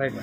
రైట్